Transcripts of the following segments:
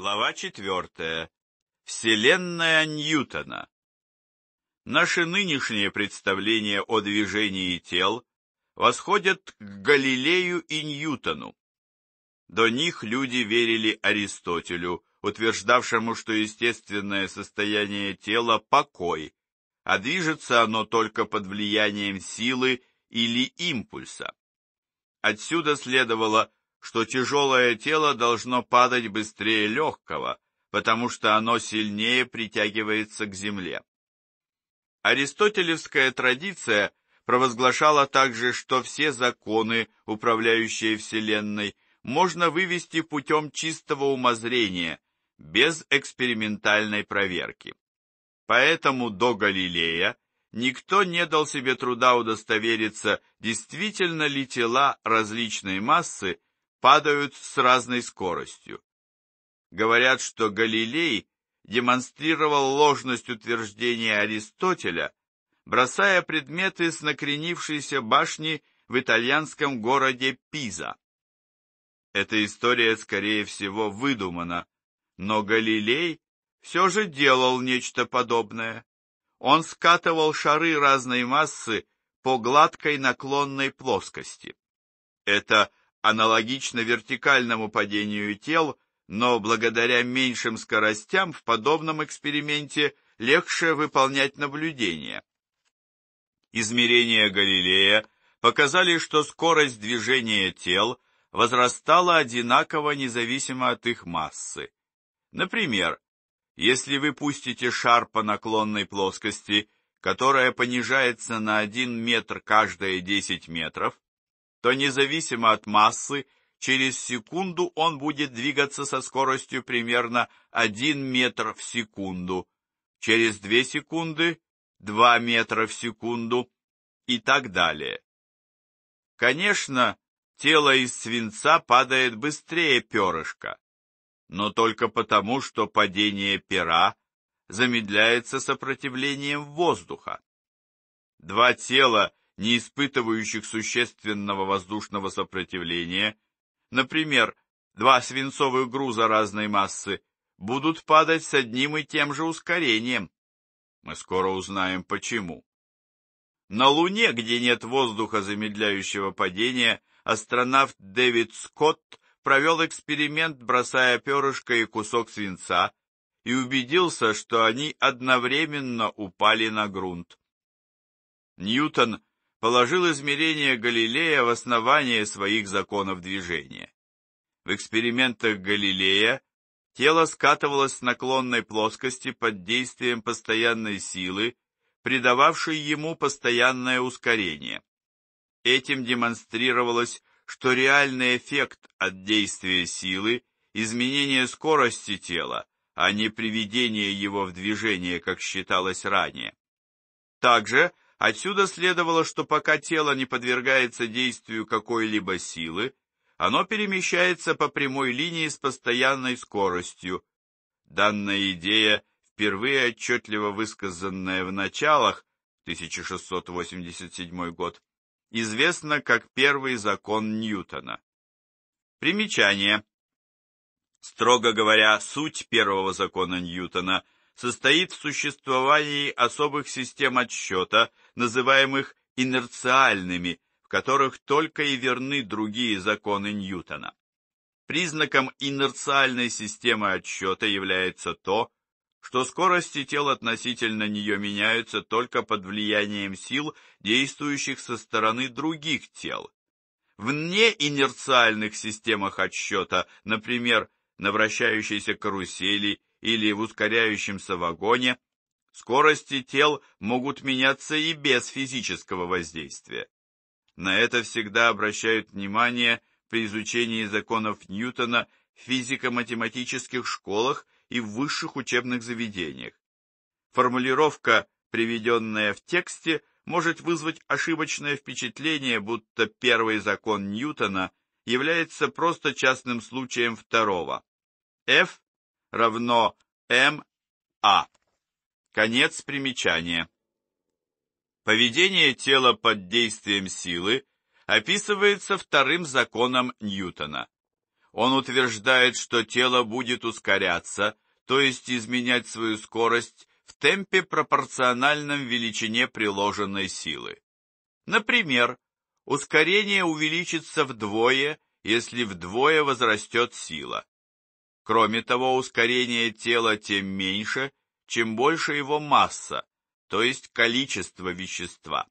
Глава четвертая. Вселенная Ньютона. Наши нынешние представления о движении тел восходят к Галилею и Ньютону. До них люди верили Аристотелю, утверждавшему, что естественное состояние тела – покой, а движется оно только под влиянием силы или импульса. Отсюда следовало, что тяжелое тело должно падать быстрее легкого, потому что оно сильнее притягивается к земле. Аристотелевская традиция провозглашала также, что все законы, управляющие Вселенной, можно вывести путем чистого умозрения, без экспериментальной проверки. Поэтому до Галилея никто не дал себе труда удостовериться, действительно ли тела различной массы падают с разной скоростью. Говорят, что Галилей демонстрировал ложность утверждения Аристотеля, бросая предметы с накренившейся башни в итальянском городе Пиза. Эта история, скорее всего, выдумана, но Галилей все же делал нечто подобное. Он скатывал шары разной массы по гладкой наклонной плоскости. Это аналогично вертикальному падению тел, но благодаря меньшим скоростям в подобном эксперименте легче выполнять наблюдения. Измерения Галилея показали, что скорость движения тел возрастала одинаково независимо от их массы. Например, если вы пустите шар по наклонной плоскости, которая понижается на 1 метр каждые 10 метров, то независимо от массы, через секунду он будет двигаться со скоростью примерно 1 метр в секунду, через 2 секунды 2 метра в секунду и так далее. Конечно, тело из свинца падает быстрее перышка, но только потому, что падение пера замедляется сопротивлением воздуха. Два тела не испытывающих существенного воздушного сопротивления, например, два свинцовых груза разной массы, будут падать с одним и тем же ускорением. Мы скоро узнаем почему. На Луне, где нет воздуха замедляющего падения, астронавт Дэвид Скотт провел эксперимент, бросая перышко и кусок свинца, и убедился, что они одновременно упали на грунт. Ньютон положил измерение Галилея в основание своих законов движения. В экспериментах Галилея тело скатывалось с наклонной плоскости под действием постоянной силы, придававшей ему постоянное ускорение. Этим демонстрировалось, что реальный эффект от действия силы – изменение скорости тела, а не приведение его в движение, как считалось ранее. Также Отсюда следовало, что пока тело не подвергается действию какой-либо силы, оно перемещается по прямой линии с постоянной скоростью. Данная идея, впервые отчетливо высказанная в началах, 1687 год, известна как первый закон Ньютона. Примечание. Строго говоря, суть первого закона Ньютона – состоит в существовании особых систем отсчета, называемых инерциальными, в которых только и верны другие законы Ньютона. Признаком инерциальной системы отсчета является то, что скорости тел относительно нее меняются только под влиянием сил, действующих со стороны других тел. В неинерциальных системах отсчета, например, на вращающейся карусели или в ускоряющемся вагоне, скорости тел могут меняться и без физического воздействия. На это всегда обращают внимание при изучении законов Ньютона в физико-математических школах и в высших учебных заведениях. Формулировка, приведенная в тексте, может вызвать ошибочное впечатление, будто первый закон Ньютона является просто частным случаем второго. F равно МА. Конец примечания. Поведение тела под действием силы описывается вторым законом Ньютона. Он утверждает, что тело будет ускоряться, то есть изменять свою скорость в темпе пропорциональном величине приложенной силы. Например, ускорение увеличится вдвое, если вдвое возрастет сила. Кроме того, ускорение тела тем меньше, чем больше его масса, то есть количество вещества.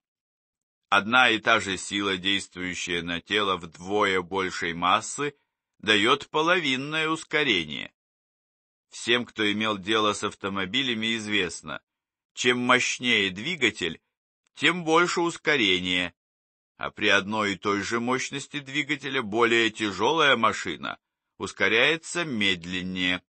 Одна и та же сила, действующая на тело вдвое большей массы, дает половинное ускорение. Всем, кто имел дело с автомобилями, известно, чем мощнее двигатель, тем больше ускорение, а при одной и той же мощности двигателя более тяжелая машина ускоряется медленнее.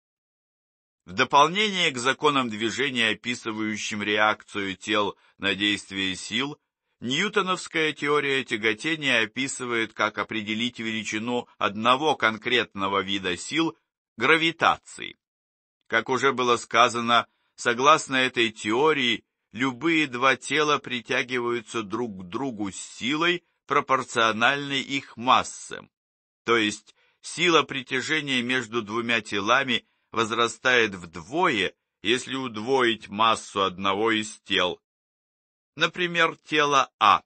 В дополнение к законам движения, описывающим реакцию тел на действие сил, Ньютоновская теория тяготения описывает, как определить величину одного конкретного вида сил – гравитации. Как уже было сказано, согласно этой теории, любые два тела притягиваются друг к другу с силой, пропорциональной их массам. То есть сила притяжения между двумя телами возрастает вдвое, если удвоить массу одного из тел. Например, тело А.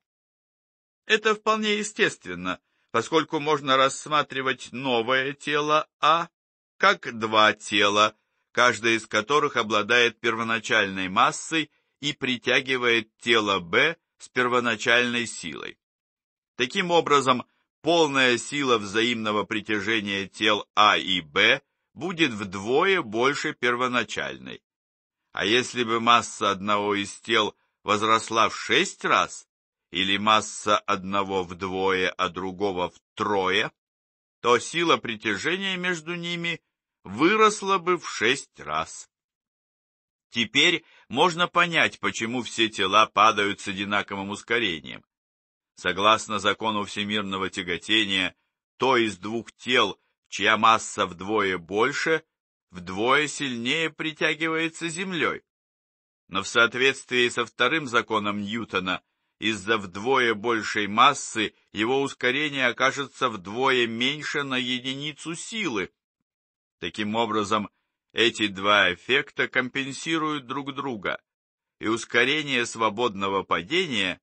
Это вполне естественно, поскольку можно рассматривать новое тело А как два тела, каждое из которых обладает первоначальной массой и притягивает тело Б с первоначальной силой. Таким образом, полная сила взаимного притяжения тел А и Б будет вдвое больше первоначальной. А если бы масса одного из тел возросла в шесть раз, или масса одного вдвое, а другого втрое, то сила притяжения между ними выросла бы в шесть раз. Теперь можно понять, почему все тела падают с одинаковым ускорением. Согласно закону всемирного тяготения, то из двух тел, чья масса вдвое больше, вдвое сильнее притягивается Землей. Но в соответствии со вторым законом Ньютона, из-за вдвое большей массы его ускорение окажется вдвое меньше на единицу силы. Таким образом, эти два эффекта компенсируют друг друга, и ускорение свободного падения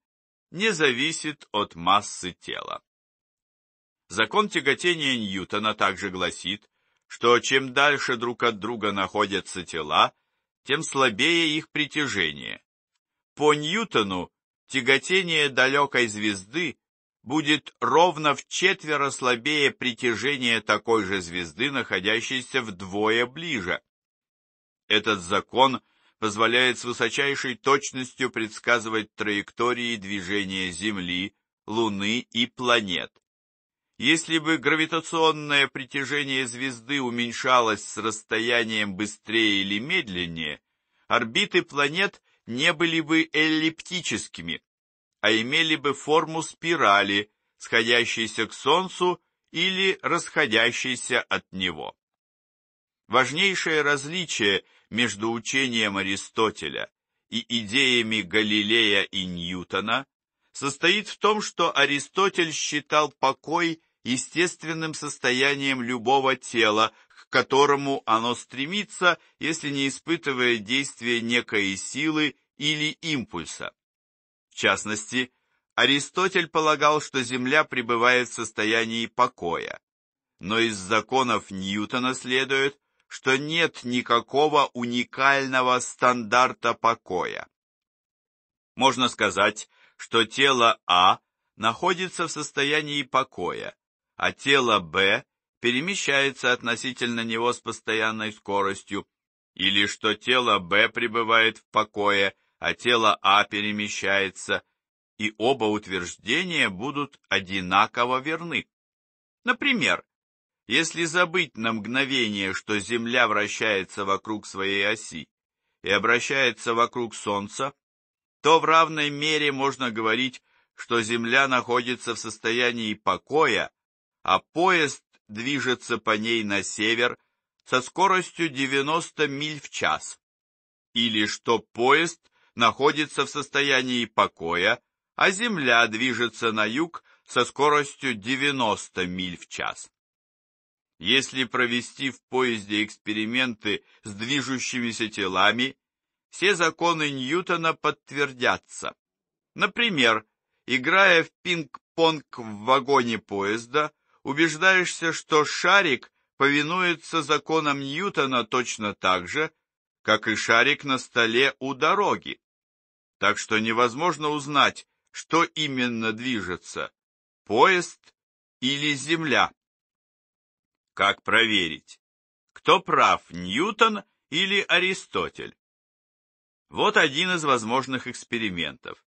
не зависит от массы тела. Закон тяготения Ньютона также гласит, что чем дальше друг от друга находятся тела, тем слабее их притяжение. По Ньютону тяготение далекой звезды будет ровно в четверо слабее притяжения такой же звезды, находящейся вдвое ближе. Этот закон позволяет с высочайшей точностью предсказывать траектории движения Земли, Луны и планет. Если бы гравитационное притяжение звезды уменьшалось с расстоянием быстрее или медленнее, орбиты планет не были бы эллиптическими, а имели бы форму спирали, сходящейся к Солнцу или расходящейся от него. Важнейшее различие между учением Аристотеля и идеями Галилея и Ньютона состоит в том, что Аристотель считал покой естественным состоянием любого тела, к которому оно стремится, если не испытывая действия некой силы или импульса. В частности, Аристотель полагал, что Земля пребывает в состоянии покоя, но из законов Ньютона следует, что нет никакого уникального стандарта покоя. Можно сказать, что тело А находится в состоянии покоя, а тело Б перемещается относительно него с постоянной скоростью, или что тело Б пребывает в покое, а тело А перемещается, и оба утверждения будут одинаково верны. Например, если забыть на мгновение, что Земля вращается вокруг своей оси и обращается вокруг Солнца, то в равной мере можно говорить, что Земля находится в состоянии покоя, а поезд движется по ней на север со скоростью 90 миль в час, или что поезд находится в состоянии покоя, а Земля движется на юг со скоростью 90 миль в час. Если провести в поезде эксперименты с движущимися телами, все законы Ньютона подтвердятся. Например, играя в пинг-понг в вагоне поезда, убеждаешься, что шарик повинуется законам Ньютона точно так же, как и шарик на столе у дороги. Так что невозможно узнать, что именно движется – поезд или земля. Как проверить? Кто прав, Ньютон или Аристотель? Вот один из возможных экспериментов.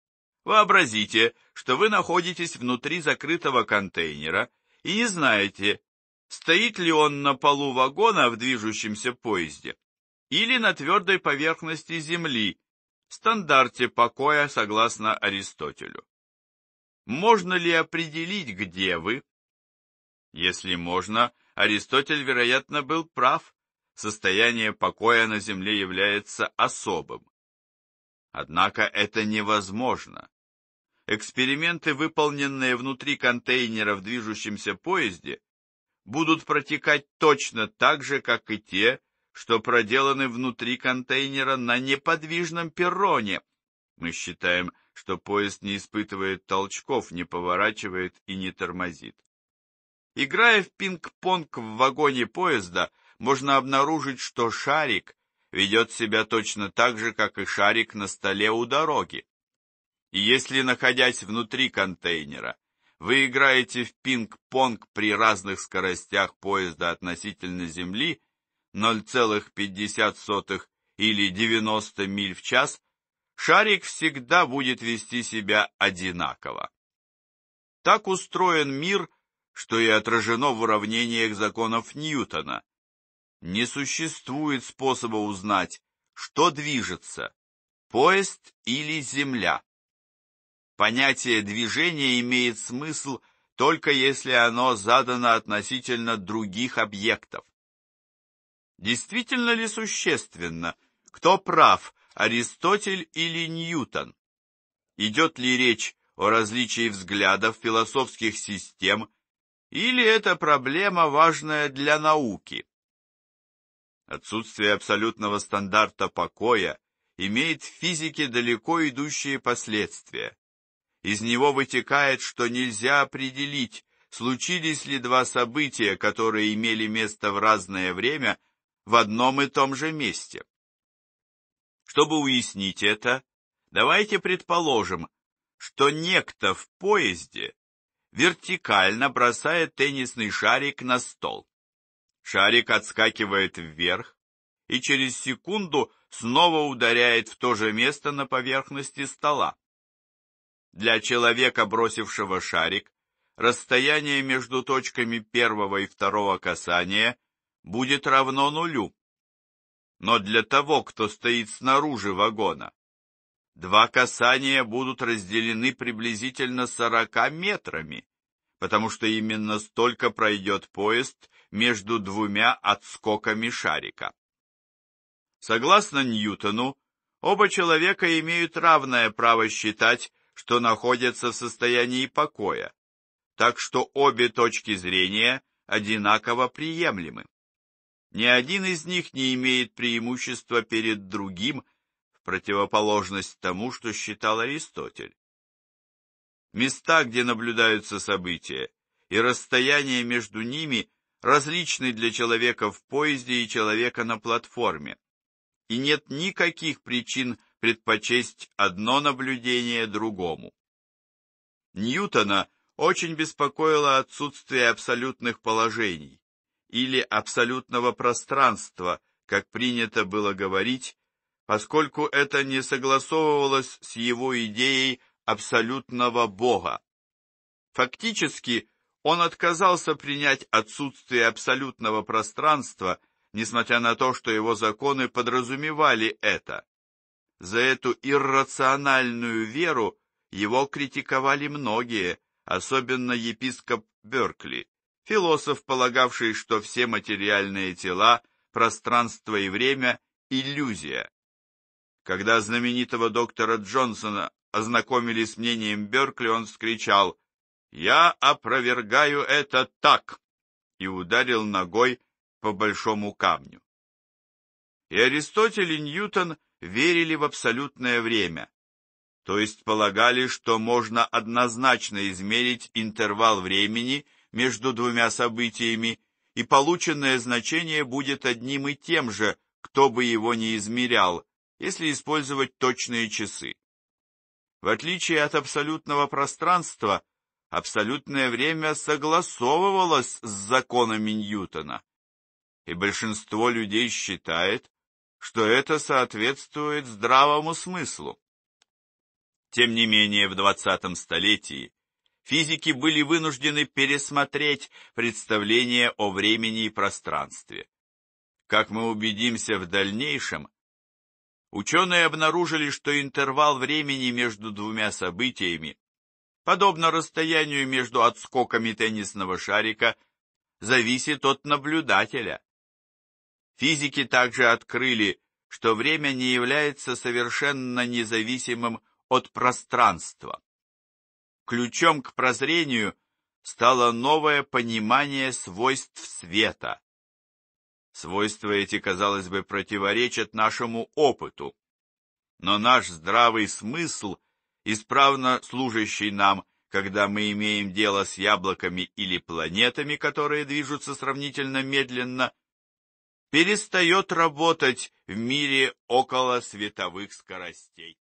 Вообразите, что вы находитесь внутри закрытого контейнера и не знаете, стоит ли он на полу вагона в движущемся поезде или на твердой поверхности Земли, стандарте покоя согласно Аристотелю. Можно ли определить, где вы? Если можно, Аристотель, вероятно, был прав, состояние покоя на Земле является особым. Однако это невозможно. Эксперименты, выполненные внутри контейнера в движущемся поезде, будут протекать точно так же, как и те, что проделаны внутри контейнера на неподвижном перроне. Мы считаем, что поезд не испытывает толчков, не поворачивает и не тормозит. Играя в пинг-понг в вагоне поезда, можно обнаружить, что шарик ведет себя точно так же, как и шарик на столе у дороги. И если, находясь внутри контейнера, вы играете в пинг-понг при разных скоростях поезда относительно Земли 0,50 или 90 миль в час, шарик всегда будет вести себя одинаково. Так устроен мир, что и отражено в уравнениях законов Ньютона, не существует способа узнать, что движется, поезд или земля. Понятие движения имеет смысл только если оно задано относительно других объектов. Действительно ли существенно, кто прав, Аристотель или Ньютон? Идет ли речь о различии взглядов философских систем, или это проблема важная для науки? Отсутствие абсолютного стандарта покоя имеет в физике далеко идущие последствия. Из него вытекает, что нельзя определить, случились ли два события, которые имели место в разное время, в одном и том же месте. Чтобы уяснить это, давайте предположим, что некто в поезде вертикально бросает теннисный шарик на стол. Шарик отскакивает вверх и через секунду снова ударяет в то же место на поверхности стола. Для человека, бросившего шарик, расстояние между точками первого и второго касания будет равно нулю. Но для того, кто стоит снаружи вагона, два касания будут разделены приблизительно сорока метрами, потому что именно столько пройдет поезд между двумя отскоками шарика. Согласно Ньютону, оба человека имеют равное право считать, что находятся в состоянии покоя, так что обе точки зрения одинаково приемлемы. Ни один из них не имеет преимущества перед другим противоположность тому, что считал Аристотель. Места, где наблюдаются события, и расстояние между ними различный для человека в поезде и человека на платформе, и нет никаких причин предпочесть одно наблюдение другому. Ньютона очень беспокоило отсутствие абсолютных положений или абсолютного пространства, как принято было говорить, поскольку это не согласовывалось с его идеей абсолютного Бога. Фактически, он отказался принять отсутствие абсолютного пространства, несмотря на то, что его законы подразумевали это. За эту иррациональную веру его критиковали многие, особенно епископ Беркли, философ, полагавший, что все материальные тела, пространство и время – иллюзия. Когда знаменитого доктора Джонсона ознакомили с мнением Беркли, он вскричал я опровергаю это так. и ударил ногой по большому камню. И Аристотель и Ньютон верили в абсолютное время, то есть полагали, что можно однозначно измерить интервал времени между двумя событиями, и полученное значение будет одним и тем же, кто бы его ни измерял, если использовать точные часы. В отличие от абсолютного пространства, абсолютное время согласовывалось с законами Ньютона, и большинство людей считает, что это соответствует здравому смыслу. Тем не менее, в 20 столетии физики были вынуждены пересмотреть представление о времени и пространстве. Как мы убедимся в дальнейшем, ученые обнаружили, что интервал времени между двумя событиями, подобно расстоянию между отскоками теннисного шарика, зависит от наблюдателя. Физики также открыли, что время не является совершенно независимым от пространства. Ключом к прозрению стало новое понимание свойств света. Свойства эти, казалось бы, противоречат нашему опыту, но наш здравый смысл, исправно служащий нам, когда мы имеем дело с яблоками или планетами, которые движутся сравнительно медленно, перестает работать в мире около световых скоростей.